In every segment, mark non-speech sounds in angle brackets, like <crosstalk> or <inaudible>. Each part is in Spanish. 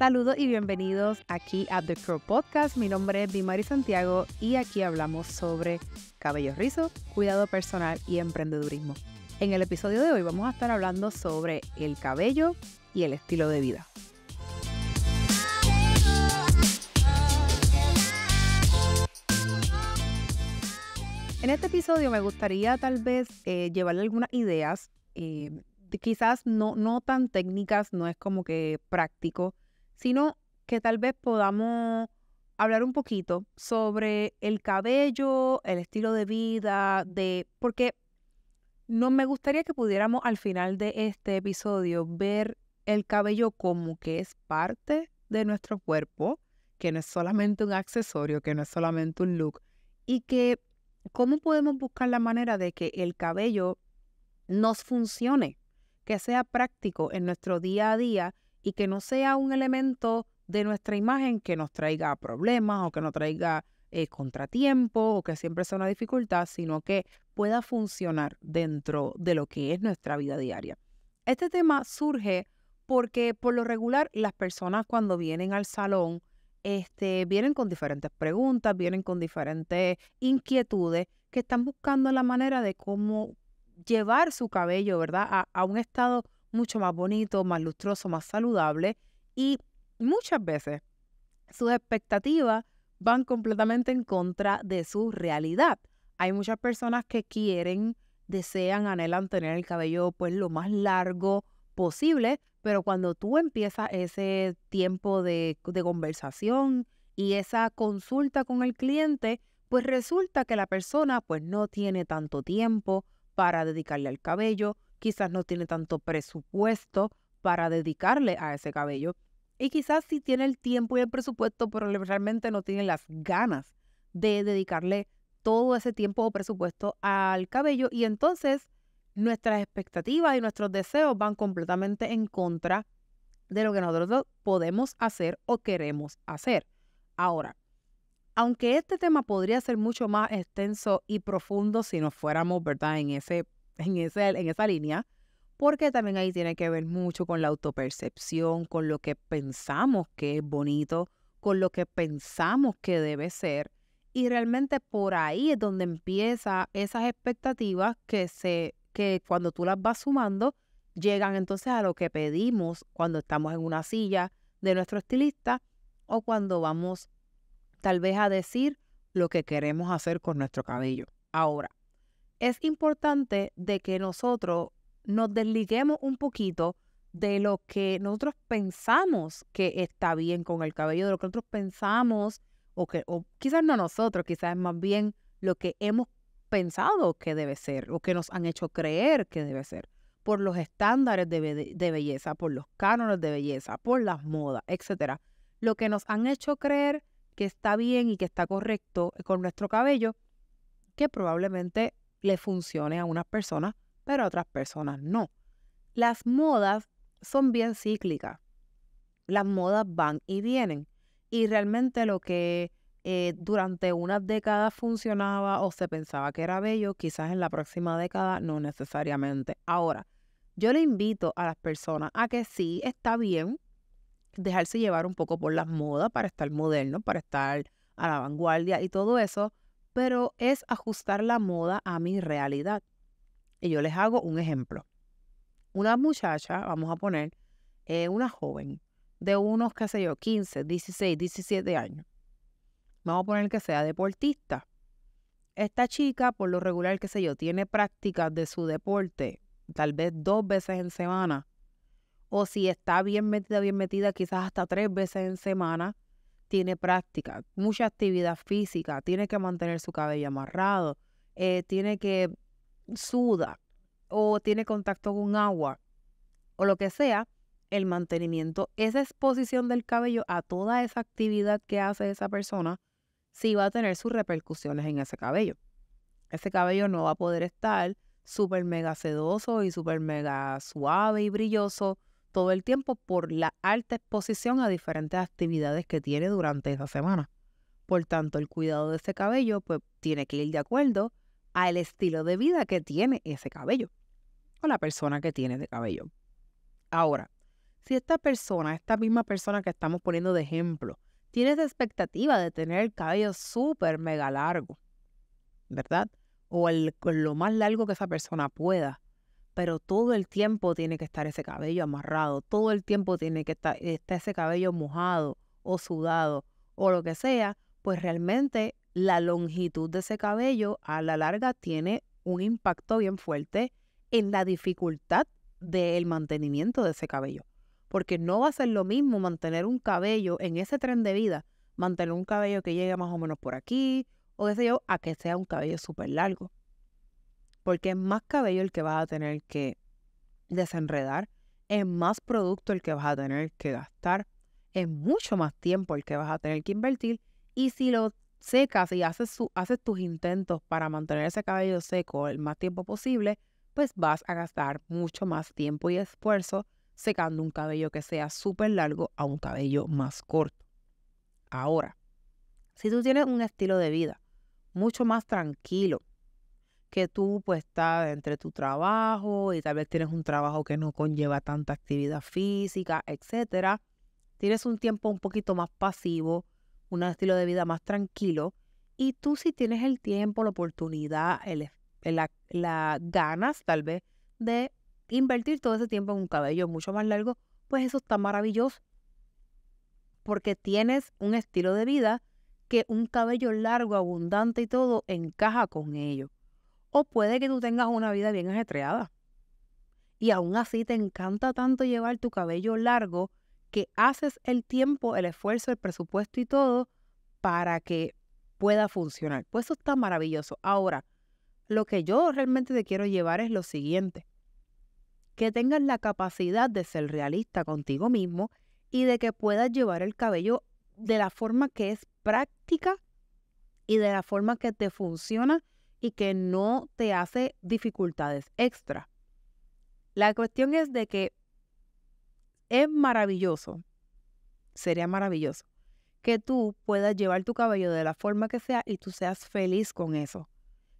Saludos y bienvenidos aquí a The Crow Podcast. Mi nombre es Dimari Santiago y aquí hablamos sobre cabello rizo, cuidado personal y emprendedurismo. En el episodio de hoy vamos a estar hablando sobre el cabello y el estilo de vida. En este episodio me gustaría tal vez eh, llevarle algunas ideas, eh, quizás no, no tan técnicas, no es como que práctico, sino que tal vez podamos hablar un poquito sobre el cabello, el estilo de vida, de porque no me gustaría que pudiéramos al final de este episodio ver el cabello como que es parte de nuestro cuerpo, que no es solamente un accesorio, que no es solamente un look, y que cómo podemos buscar la manera de que el cabello nos funcione, que sea práctico en nuestro día a día y que no sea un elemento de nuestra imagen que nos traiga problemas o que nos traiga eh, contratiempo o que siempre sea una dificultad, sino que pueda funcionar dentro de lo que es nuestra vida diaria. Este tema surge porque por lo regular las personas cuando vienen al salón este, vienen con diferentes preguntas, vienen con diferentes inquietudes que están buscando la manera de cómo llevar su cabello, ¿verdad? A, a un estado mucho más bonito, más lustroso, más saludable y muchas veces sus expectativas van completamente en contra de su realidad. Hay muchas personas que quieren, desean, anhelan tener el cabello pues lo más largo posible, pero cuando tú empiezas ese tiempo de, conversación y esa consulta con el cliente, pues resulta que la persona pues no tiene tanto tiempo para dedicarle al cabello, quizás no tiene tanto presupuesto para dedicarle a ese cabello. Y quizás sí tiene el tiempo y el presupuesto, pero realmente no tiene las ganas de dedicarle todo ese tiempo o presupuesto al cabello. Y entonces nuestras expectativas y nuestros deseos van completamente en contra de lo que nosotros podemos hacer o queremos hacer. Ahora, aunque este tema podría ser mucho más extenso y profundo si nos fuéramos, ¿verdad?, en ese en, en esa línea, porque también ahí tiene que ver mucho con la autopercepción, con lo que pensamos que es bonito, con lo que pensamos que debe ser. Y realmente por ahí es donde empieza esas expectativas que se que cuando tú las vas sumando llegan entonces a lo que pedimos cuando estamos en una silla de nuestro estilista o cuando vamos tal vez a decir lo que queremos hacer con nuestro cabello. Ahora, es importante de que nosotros nos desliguemos un poquito de lo que nosotros pensamos que está bien con el cabello, de lo que nosotros pensamos, o que, o quizás no nosotros, quizás es más bien lo que hemos pensado que debe ser, o que nos han hecho creer que debe ser, por los estándares de, de belleza, por los cánones de belleza, por las modas, etcétera. Lo que nos han hecho creer que está bien y que está correcto con nuestro cabello, que probablemente le funcione a unas personas, pero a otras personas no. Las modas son bien cíclicas. Las modas van y vienen. Y realmente lo que eh, durante unas décadas funcionaba o se pensaba que era bello, quizás en la próxima década no necesariamente. Ahora, yo le invito a las personas a que sí está bien dejarse llevar un poco por las modas para estar moderno, para estar a la vanguardia y todo eso, pero es ajustar la moda a mi realidad. Y yo les hago un ejemplo. Una muchacha, vamos a poner, eh, una joven de unos, qué sé yo, 15, 16, 17 años. Vamos a poner que sea deportista. Esta chica, por lo regular, qué sé yo, tiene prácticas de su deporte tal vez dos veces en semana. O si está bien metida, bien metida, quizás hasta tres veces en semana tiene práctica, mucha actividad física, tiene que mantener su cabello amarrado, eh, tiene que suda o tiene contacto con agua o lo que sea, el mantenimiento, esa exposición del cabello a toda esa actividad que hace esa persona, sí va a tener sus repercusiones en ese cabello. Ese cabello no va a poder estar súper mega sedoso y súper mega suave y brilloso todo el tiempo por la alta exposición a diferentes actividades que tiene durante esa semana. Por tanto, el cuidado de ese cabello pues tiene que ir de acuerdo al estilo de vida que tiene ese cabello o la persona que tiene de cabello. Ahora, Si esta persona, esta misma persona que estamos poniendo de ejemplo, tiene esa expectativa de tener el cabello súper mega largo, ¿verdad? O el, lo más largo que esa persona pueda, pero todo el tiempo tiene que estar ese cabello amarrado, todo el tiempo tiene que estar, ese cabello mojado o sudado o lo que sea, pues realmente la longitud de ese cabello a la larga tiene un impacto bien fuerte en la dificultad del mantenimiento de ese cabello. Porque no va a ser lo mismo mantener un cabello en ese tren de vida, mantener un cabello que llegue más o menos por aquí, o qué sé yo, a que sea un cabello súper largo. Porque es más cabello el que vas a tener que desenredar, es más producto el que vas a tener que gastar, es mucho más tiempo el que vas a tener que invertir. Y si lo secas y haces, haces tus intentos para mantener ese cabello seco el más tiempo posible, pues vas a gastar mucho más tiempo y esfuerzo secando un cabello que sea súper largo a un cabello más corto. Ahora, si tú tienes un estilo de vida mucho más tranquilo, que tú pues estás entre tu trabajo y tal vez tienes un trabajo que no conlleva tanta actividad física, etcétera, tienes un tiempo un poquito más pasivo, un estilo de vida más tranquilo y tú si tienes el tiempo, la oportunidad, el, la, ganas tal vez de invertir todo ese tiempo en un cabello mucho más largo, pues eso está maravilloso. Porque tienes un estilo de vida que un cabello largo, abundante y todo encaja con ello. O puede que tú tengas una vida bien ajetreada. Y aún así te encanta tanto llevar tu cabello largo que haces el tiempo, el esfuerzo, el presupuesto y todo para que pueda funcionar. Pues eso está maravilloso. Ahora, lo que yo realmente te quiero llevar es lo siguiente. Que tengas la capacidad de ser realista contigo mismo y de que puedas llevar el cabello de la forma que es práctica y de la forma que te funciona y que no te hace dificultades extra. La cuestión es de que es maravilloso, sería maravilloso, que tú puedas llevar tu cabello de la forma que sea y tú seas feliz con eso.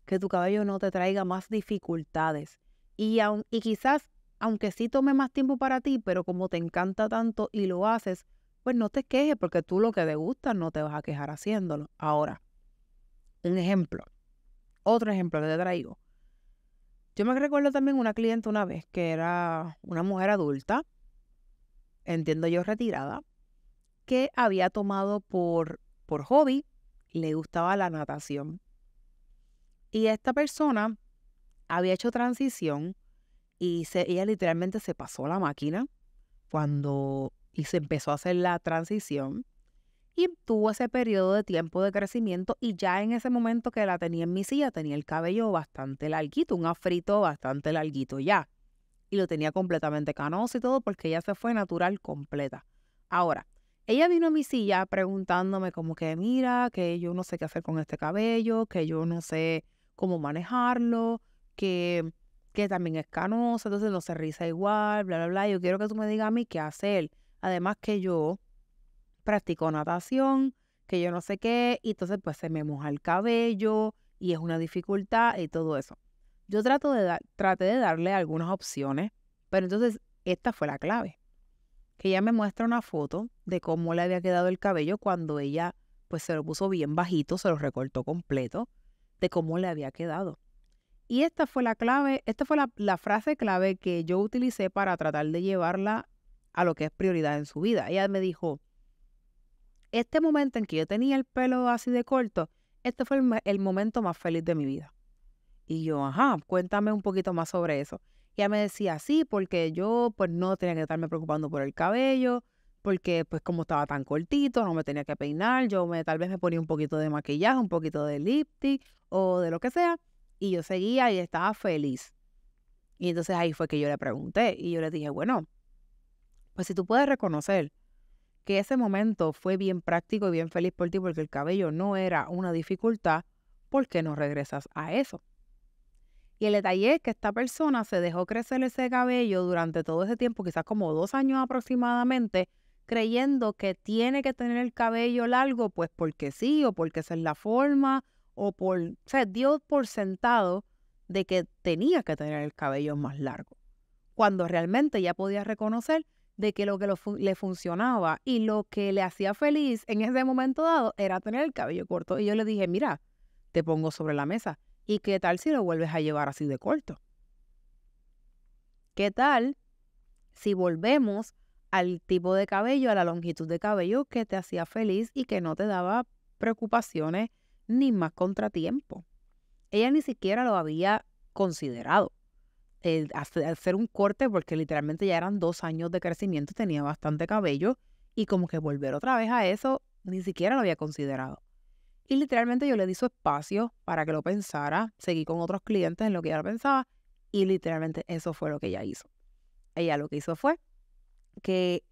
Que tu cabello no te traiga más dificultades. Y, y quizás, aunque sí tome más tiempo para ti, pero como te encanta tanto y lo haces, pues no te quejes porque tú lo que te gusta no te vas a quejar haciéndolo. Ahora, un ejemplo, otro ejemplo que te traigo. Yo me recuerdo también una cliente una vez que era una mujer adulta, entiendo yo retirada, que había tomado por, por hobby, le gustaba la natación. Y esta persona había hecho transición y se, ella literalmente se pasó la máquina cuando y se empezó a hacer la transición y tuvo ese periodo de tiempo de crecimiento y ya en ese momento que la tenía en mi silla tenía el cabello bastante larguito, un afrito bastante larguito ya y lo tenía completamente canoso y todo porque ella se fue natural completa. Ahora, ella vino a mi silla preguntándome como que mira, que yo no sé qué hacer con este cabello, que yo no sé cómo manejarlo, que, que también es canoso, entonces no se riza igual, bla, bla, bla. Yo quiero que tú me digas a mí qué hacer. Además que yo practico natación, que yo no sé qué, y entonces pues se me moja el cabello y es una dificultad y todo eso. Yo trato de traté de darle algunas opciones, pero entonces esta fue la clave. Que ella me muestra una foto de cómo le había quedado el cabello cuando ella pues se lo puso bien bajito, se lo recortó completo, de cómo le había quedado. Y esta fue la clave, esta fue la, la frase clave que yo utilicé para tratar de llevarla a lo que es prioridad en su vida. Ella me dijo, este momento en que yo tenía el pelo así de corto, este fue el momento más feliz de mi vida. Y yo, ajá, cuéntame un poquito más sobre eso. Y ella me decía, sí, porque yo pues no tenía que estarme preocupando por el cabello, porque pues como estaba tan cortito, no me tenía que peinar, yo me tal vez me ponía un poquito de maquillaje, un poquito de lipstick o de lo que sea, y yo seguía y estaba feliz. Y entonces ahí fue que yo le pregunté y yo le dije, bueno, pues si tú puedes reconocer que ese momento fue bien práctico y bien feliz por ti porque el cabello no era una dificultad, ¿por qué no regresas a eso? Y el detalle es que esta persona se dejó crecer ese cabello durante todo ese tiempo, quizás como dos años aproximadamente, creyendo que tiene que tener el cabello largo, pues porque sí, o porque esa es la forma, o por, o dio por sentado de que tenía que tener el cabello más largo, cuando realmente ya podía reconocer de que lo que le funcionaba y lo que le hacía feliz en ese momento dado era tener el cabello corto. Y yo le dije, mira, te pongo sobre la mesa. ¿Y qué tal si lo vuelves a llevar así de corto? ¿Qué tal si volvemos al tipo de cabello, a la longitud de cabello que te hacía feliz y que no te daba preocupaciones ni más contratiempo? Ella ni siquiera lo había considerado hacer un corte porque literalmente ya eran dos años de crecimiento, tenía bastante cabello y como que volver otra vez a eso ni siquiera lo había considerado. Y literalmente yo le di su espacio para que lo pensara, seguí con otros clientes en lo que ella pensaba y literalmente eso fue lo que ella hizo. Ella lo que hizo fue que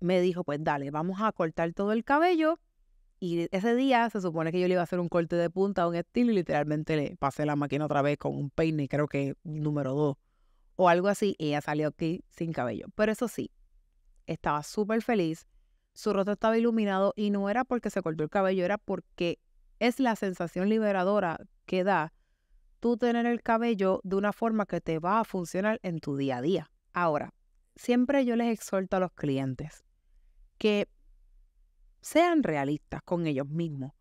me dijo, pues dale, vamos a cortar todo el cabello. Y ese día se supone que yo le iba a hacer un corte de punta, un estilo, y literalmente le pasé la máquina otra vez con un peine, creo que número dos, o algo así, y ella salió aquí sin cabello. Pero eso sí, estaba súper feliz, su rostro estaba iluminado y no era porque se cortó el cabello, era porque es la sensación liberadora que da tú tener el cabello de una forma que te va a funcionar en tu día a día. Ahora, siempre yo les exhorto a los clientes que sean realistas con ellos mismos,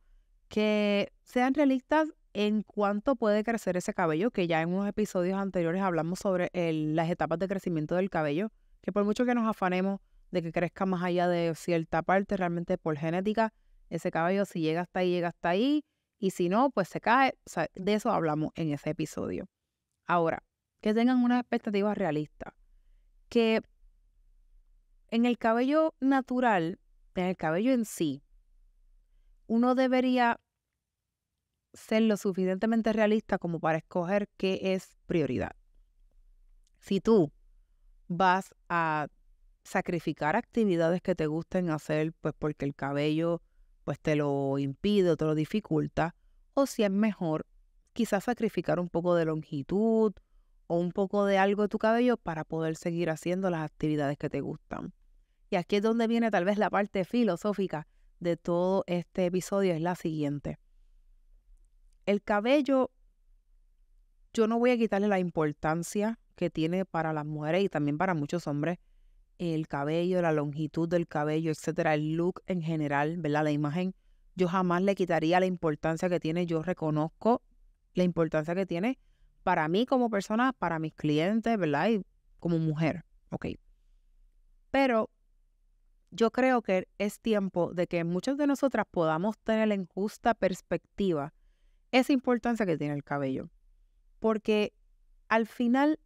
que sean realistas en cuánto puede crecer ese cabello, que ya en unos episodios anteriores hablamos sobre las etapas de crecimiento del cabello, que por mucho que nos afanemos de que crezca más allá de cierta parte, realmente por genética, ese cabello si llega hasta ahí, llega hasta ahí, y si no, pues se cae. de eso hablamos en ese episodio. Ahora, que tengan una expectativa realista. Que en el cabello natural, en el cabello en sí, uno debería ser lo suficientemente realista como para escoger qué es prioridad. Si tú vas a sacrificar actividades que te gusten hacer, pues porque el cabello pues te lo impide o te lo dificulta, o si es mejor quizás sacrificar un poco de longitud o un poco de algo de tu cabello para poder seguir haciendo las actividades que te gustan. Y aquí es donde viene tal vez la parte filosófica de todo este episodio, es la siguiente. El cabello, yo no voy a quitarle la importancia que tiene para las mujeres y también para muchos hombres, el cabello, la longitud del cabello, etcétera, el look en general, ¿verdad? La imagen, yo jamás le quitaría la importancia que tiene. Yo reconozco la importancia que tiene para mí como persona, para mis clientes, ¿verdad? Y como mujer, ¿ok? Pero yo creo que es tiempo de que muchas de nosotras podamos tener en justa perspectiva esa importancia que tiene el cabello. Porque al final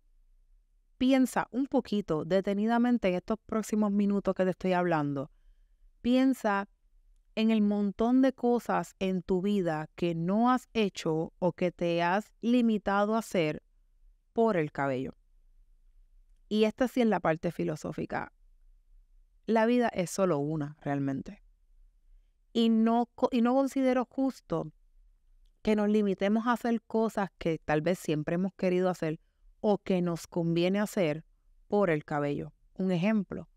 piensa un poquito detenidamente en estos próximos minutos que te estoy hablando. Piensa en el montón de cosas en tu vida que no has hecho o que te has limitado a hacer por el cabello. Y esta sí es la parte filosófica. La vida es solo una, realmente. Y no, y no considero justo que nos limitemos a hacer cosas que tal vez siempre hemos querido hacer o que nos conviene hacer por el cabello. Un ejemplo,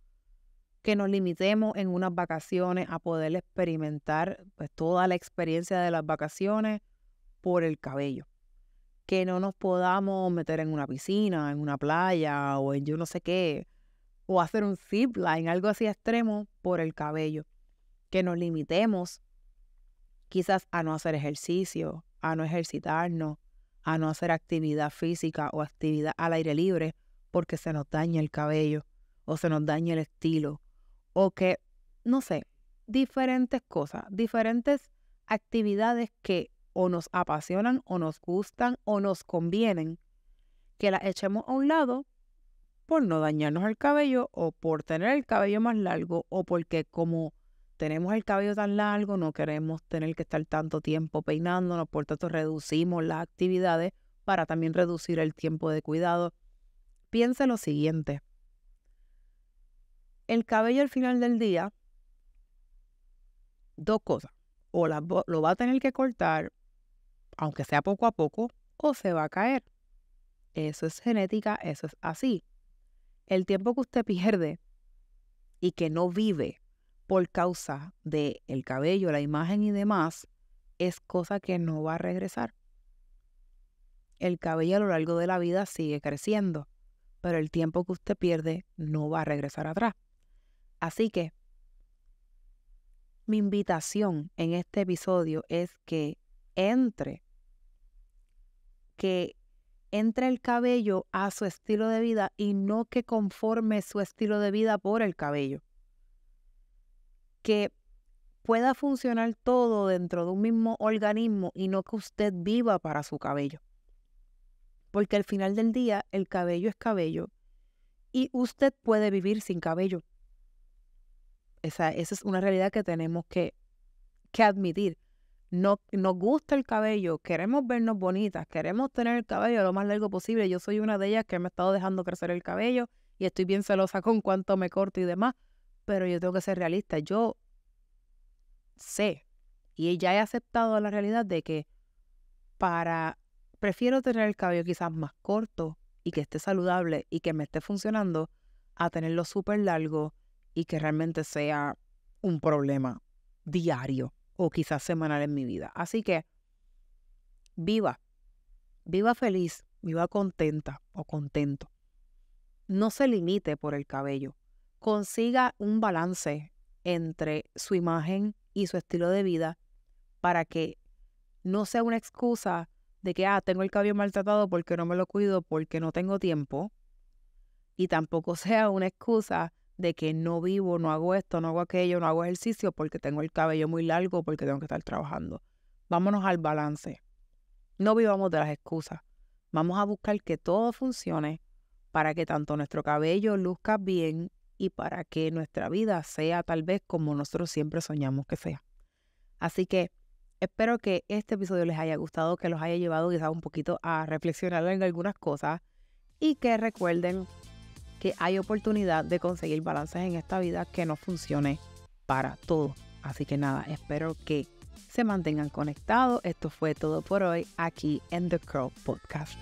que nos limitemos en unas vacaciones a poder experimentar pues, toda la experiencia de las vacaciones por el cabello. Que no nos podamos meter en una piscina, en una playa o en yo no sé qué, o hacer un zip line, algo así extremo por el cabello. Que nos limitemos quizás a no hacer ejercicio, a no ejercitarnos, a no hacer actividad física o actividad al aire libre porque se nos daña el cabello o se nos daña el estilo o que, no sé, diferentes cosas, diferentes actividades que o nos apasionan o nos gustan o nos convienen, que las echemos a un lado por no dañarnos el cabello o por tener el cabello más largo o porque como tenemos el cabello tan largo, no queremos tener que estar tanto tiempo peinándonos, por tanto reducimos las actividades para también reducir el tiempo de cuidado. Piense lo siguiente. El cabello al final del día, dos cosas. O lo va a tener que cortar, aunque sea poco a poco, o se va a caer. Eso es genética, eso es así. El tiempo que usted pierde y que no vive por causa del el cabello, la imagen y demás, es cosa que no va a regresar. El cabello a lo largo de la vida sigue creciendo, pero el tiempo que usted pierde no va a regresar atrás. Así que mi invitación en este episodio es que entre, que entre el cabello a su estilo de vida y no que conforme su estilo de vida por el cabello. Que pueda funcionar todo dentro de un mismo organismo y no que usted viva para su cabello. Porque al final del día el cabello es cabello y usted puede vivir sin cabello. Esa, esa es una realidad que tenemos que, que admitir. No, nos gusta el cabello, queremos vernos bonitas, queremos tener el cabello lo más largo posible. Yo soy una de ellas que me he estado dejando crecer el cabello y estoy bien celosa <laughs> con cuánto me corto y demás, pero yo tengo que ser realista. Yo sé y ya he aceptado la realidad de que para prefiero tener el cabello quizás más corto y que esté saludable y que me esté funcionando a tenerlo súper largo y que realmente sea un problema diario o quizás semanal en mi vida. Así que viva, viva feliz, viva contenta o contento. No se limite por el cabello. Consiga un balance entre su imagen y su estilo de vida para que no sea una excusa de que, ah, tengo el cabello maltratado porque no me lo cuido, porque no tengo tiempo. Y tampoco <laughs> sea una excusa de que no vivo, no hago esto, no hago aquello, no hago ejercicio porque tengo el cabello muy largo, porque tengo que estar trabajando. Vámonos al balance. No vivamos de las excusas. Vamos a buscar que todo funcione para que tanto nuestro cabello luzca bien y para que nuestra vida sea tal vez como nosotros siempre soñamos que sea. Así que espero que este episodio les haya gustado, que los haya llevado quizás un poquito a reflexionar en algunas cosas y que recuerden que hay oportunidad de conseguir balances en esta vida que no funcione para todo. Así que nada, espero que se mantengan conectados. Esto fue todo por hoy aquí en The Curl Podcast.